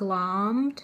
glommed.